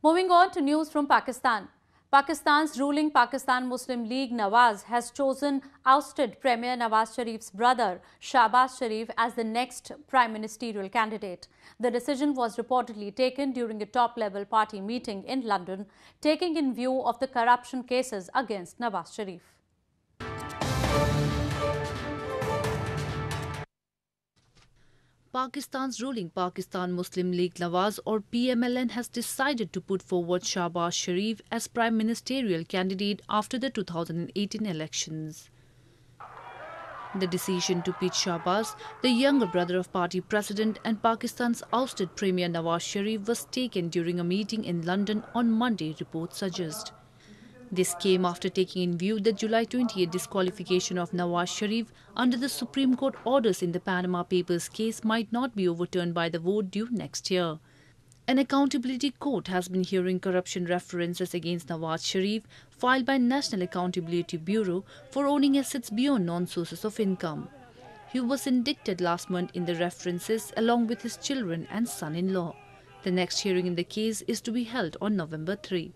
Moving on to news from Pakistan. Pakistan's ruling Pakistan Muslim League Nawaz has chosen ousted Premier Nawaz Sharif's brother Shahbaz Sharif as the next prime ministerial candidate. The decision was reportedly taken during a top-level party meeting in London, taking in view of the corruption cases against Nawaz Sharif. Pakistan's ruling Pakistan Muslim League Nawaz or PMLN has decided to put forward Shahbaz Sharif as prime ministerial candidate after the 2018 elections. The decision to pitch Shahbaz, the younger brother of party president and Pakistan's ousted Premier Nawaz Sharif was taken during a meeting in London on Monday, reports suggest. This came after taking in view the July 28 disqualification of Nawaz Sharif under the Supreme Court orders in the Panama Papers case might not be overturned by the vote due next year. An accountability court has been hearing corruption references against Nawaz Sharif filed by National Accountability Bureau for owning assets beyond known sources of income. He was indicted last month in the references along with his children and son-in-law. The next hearing in the case is to be held on November 3.